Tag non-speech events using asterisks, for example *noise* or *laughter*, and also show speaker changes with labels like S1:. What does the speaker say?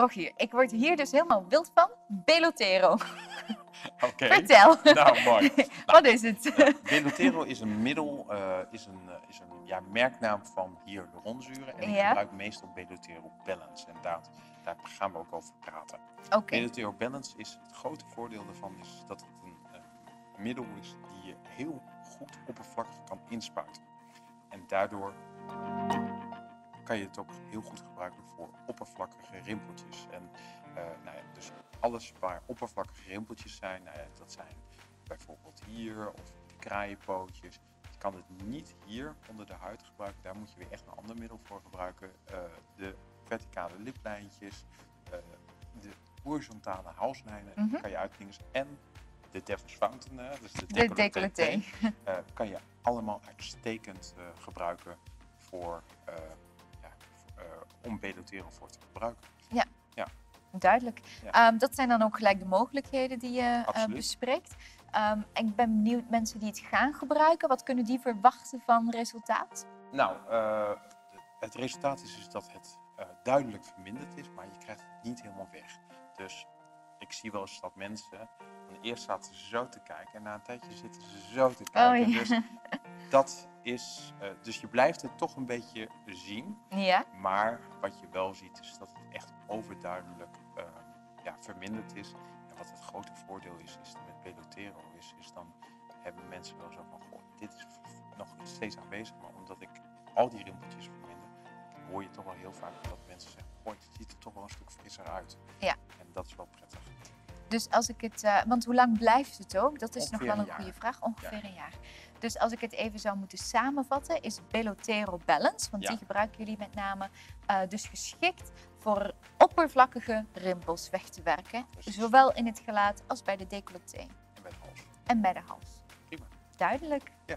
S1: Rogier, ik word hier dus helemaal wild van. Belotero. *laughs*
S2: Oké.
S1: Vertel.
S2: Nou, mooi. *laughs*
S1: Wat is het?
S2: Belotero is een middel, eh, is een, eh, is een ja, merknaam van hyaluronzuren. En ik
S1: Ja.
S2: gebruik meestal Belotero Balance. En daar, daar gaan we ook over praten.
S1: Oké.
S2: Belotero Balance is het grote voordeel daarvan is dat het een eh, middel is die je heel goed oppervlakkig kan inspuiten. En daardoor kan je het ook heel goed gebruiken voor oppervlakkige rimpeltjes. En eh, nou ja, dus alles waar oppervlakkige rimpeltjes zijn, nou ja, dat zijn bijvoorbeeld hier of de kraaienpootjes. Je kan het niet hier onder de huid gebruiken, daar moet je weer echt een ander middel voor gebruiken. Eh, de verticale liplijntjes, eh, de horizontale halslijnen
S1: Mhm.
S2: kan je uitdingen. En de Devil's Fountain, dus de
S1: De
S2: decolleté, eh, kan je allemaal uitstekend gebruiken voor, eh, om Belotero voor te gebruiken.
S1: Duidelijk.
S2: Ja.
S1: Ehm, dat zijn dan ook gelijk de mogelijkheden die je eh, bespreekt. Ehm, ik ben benieuwd, mensen die het gaan gebruiken, wat kunnen die verwachten van resultaat?
S2: Nou, eh, het resultaat is dus dat het eh, duidelijk verminderd is, maar je krijgt het niet helemaal weg. Dus ik zie wel eens dat mensen, eerst zaten ze zo te kijken en na een tijdje zitten ze zo te kijken.
S1: Oh, ja.
S2: Dus dat is, eh, dus je blijft het toch een beetje zien.
S1: Ja,
S2: Maar wat je wel ziet is dat het echt overduidelijk eh, ja, verminderd is. En wat het grote voordeel is, is met Pelotero, is, is dan hebben mensen wel zo van, goh, dit is nog steeds aanwezig. Maar omdat ik al die rimpeltjes verminder, hoor je toch wel heel vaak dat mensen zeggen, goh, het ziet er toch wel een stuk frisser uit.
S1: Ja.
S2: En dat is wel prettig.
S1: Dus als ik het, eh, want hoe lang blijft het ook? Dat is nog wel
S2: een
S1: goede vraag. Ongeveer een jaar. Dus als ik het even zou moeten samenvatten, is Belotero Balance, want
S2: Ja.
S1: die gebruiken jullie met name, eh, dus geschikt voor oppervlakkige rimpels weg te werken.
S2: Precies.
S1: Zowel in het gelaat als bij de decolleté
S2: En bij de hals.
S1: en bij de hals.
S2: Prima.
S1: Duidelijk.
S2: Ja.